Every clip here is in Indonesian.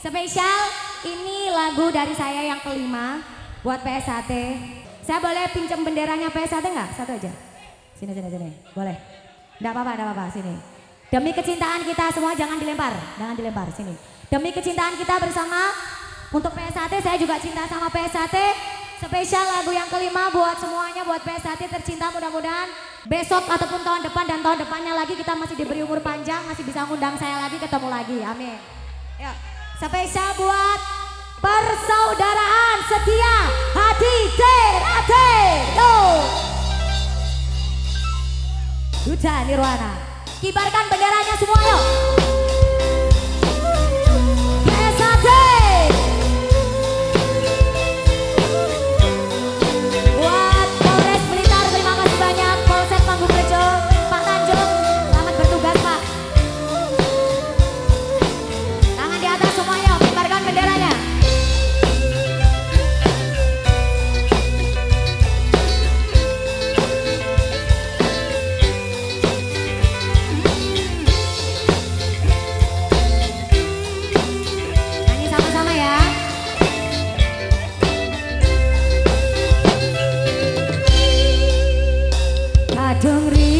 Spesial ini lagu dari saya yang kelima buat PSHT. Saya boleh pinjam benderanya PSHT nggak? Satu aja. Sini, sini, sini. Boleh. Nggak apa-apa, nggak apa-apa. Sini. Demi kecintaan kita semua jangan dilempar. Jangan dilempar. Sini. Demi kecintaan kita bersama untuk PSHT, saya juga cinta sama PSHT. Spesial lagu yang kelima buat semuanya, buat PSHT tercinta mudah-mudahan besok ataupun tahun depan dan tahun depannya lagi kita masih diberi umur panjang, masih bisa ngundang saya lagi, ketemu lagi. Amin. Ya. Spesial buat persaudaraan setia hati Terate. Duta Nirwana. Kibarkan benderanya semua yuk. Kadung riko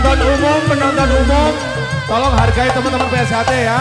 Penonton umum, penonton umum, tolong hargai teman-teman PSHT ya.